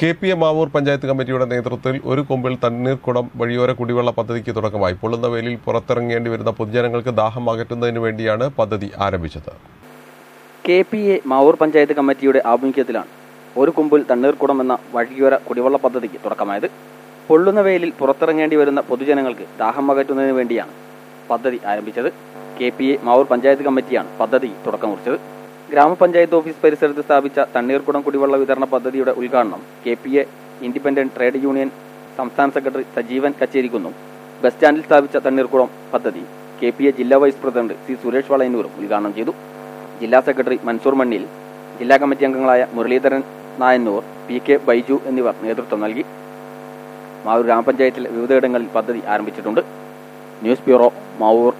K P A Mavoor panchayat കമ്മിറ്റിയുടെ നേതൃത്വത്തിൽ ഒരു കൊമ്പിൽ തണ്ണീർക്കുടം വഴിയോര കുടിവെള്ള പദ്ധതിക്ക് തുടക്കമായി. പൊള്ളുന്ന വെയിലിൽ പുറത്തിറങ്ങേണ്ടി വരുന്ന പൊതുജനങ്ങൾക്ക് ദാഹം അകറ്റുന്നതിന് വേണ്ടിയാണ് പദ്ധതി ആരംഭിച്ചത്. K P A Mavoor panchayat കമ്മിറ്റിയുടെ ആഭിമുഖ്യത്തിലാണ് ഒരു കുമ്പിൽ തണ്ണീർക്കുടം എന്ന വഴിയോര കുടിവെള്ള പദ്ധതിക്ക് തുടക്കമായത്. പൊള്ളുന്ന വെയിലിൽ പുറത്തിറങ്ങേണ്ടി വരുന്ന പൊതുജനങ്ങൾക്ക് ദാഹം അകറ്റുന്നതിന് വേണ്ടിയാണ് പദ്ധതി ആരംഭിച്ചത്. K P A Mavoor panchayat കമ്മിറ്റിയാണ് പദ്ധതി തുടക്കം കുറിച്ചത് ഗ്രാമപഞ്ചായത്ത് ഓഫീസ് പരിസരത്ത് സ്ഥാപിച്ച തണ്ണീർക്കുടം കുടിവെള്ള വിതരണ പദ്ധതിയുടെ ഉദ്ഘാടനം K P A independent trade union സംസ്ഥാന സെക്രട്ടറി സജീവൻ കച്ചേരിക്കുന്നു. ബസ് സ്റ്റാൻഡിൽ സ്ഥാപിച്ച തണ്ണീർക്കുടം പദ്ധതി കെ പി എ ജില്ലാ വൈസ് പ്രസിഡന്റ് സി സുരേഷ് വളയന്നൂരും ഉദ്ഘാടനം ചെയ്തു. ജില്ലാ സെക്രട്ടറി മൻസൂർ മണ്ണിൽ ജില്ലാ കമ്മിറ്റി അംഗങ്ങളായ മുരളീധരൻ നായന്നൂർ പി കെ ബൈജു എന്നിവർ നേതൃത്വം നൽകി. മാവൂർ ഗ്രാമപഞ്ചായത്തിലെ വിവിധയിടങ്ങളിൽ പദ്ധതി ആരംഭിച്ചിട്ടുണ്ട്. News bureau Mavoor.